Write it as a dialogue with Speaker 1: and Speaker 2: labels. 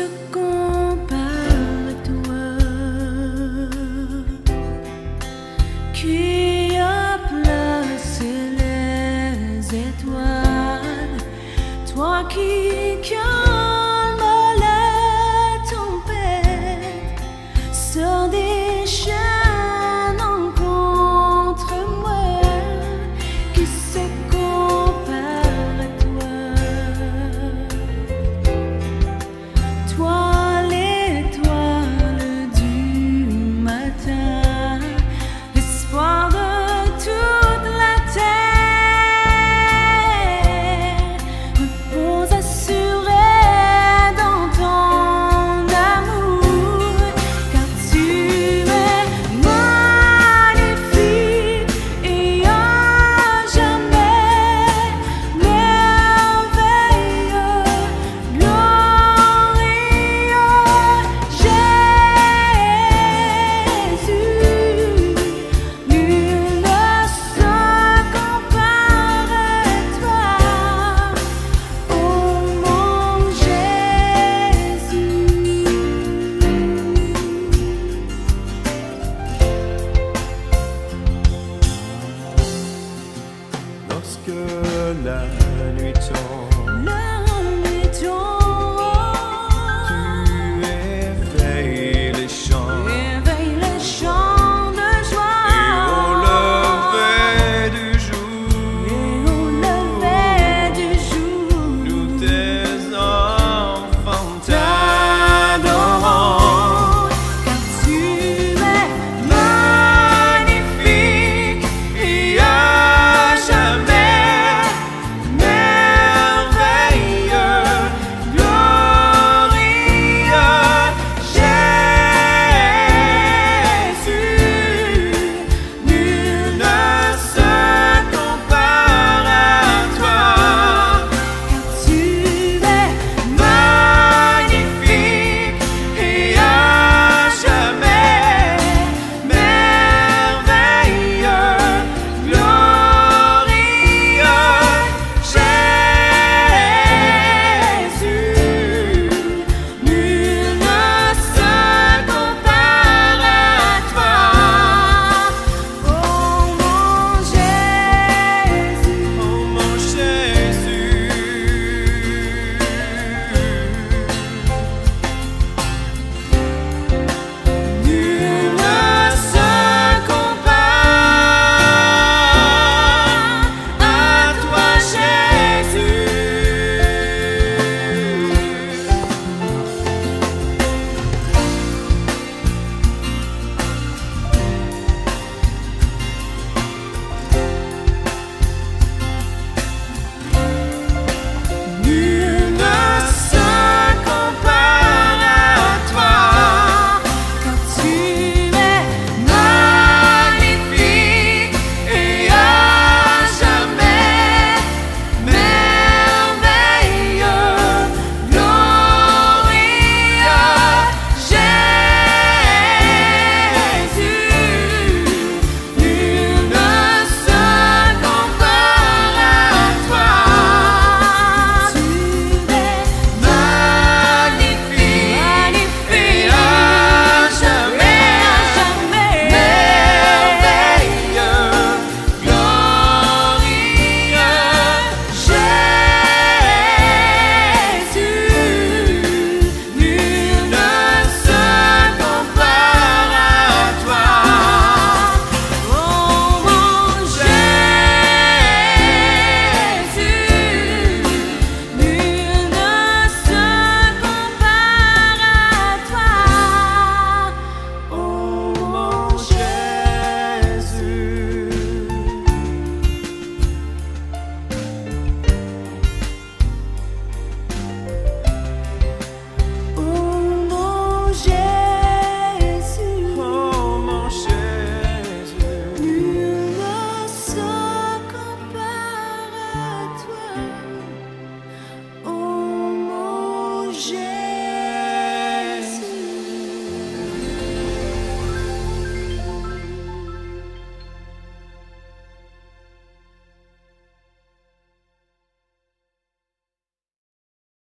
Speaker 1: se compare à toi qui a placé les étoiles, toi qui, qui la
Speaker 2: nuit tombe.